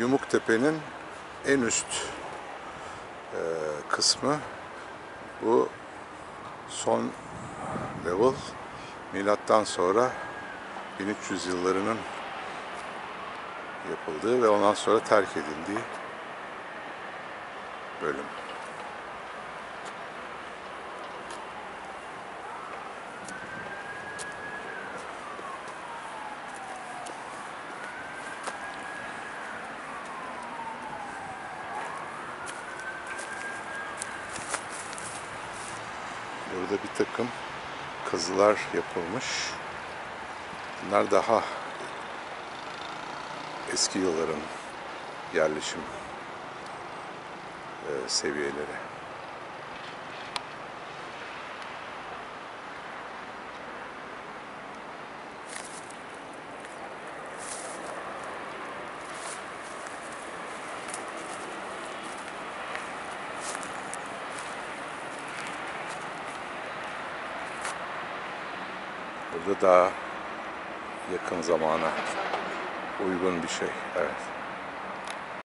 Yumuktepe'nin en üst e, kısmı bu son level milattan sonra 1300 yıllarının yapıldığı ve ondan sonra terk edildiği bölüm. Burada bir takım kazılar yapılmış. Bunlar daha eski yılların yerleşim e, seviyeleri. Burada daha yakın zamana uygun bir şey. Evet.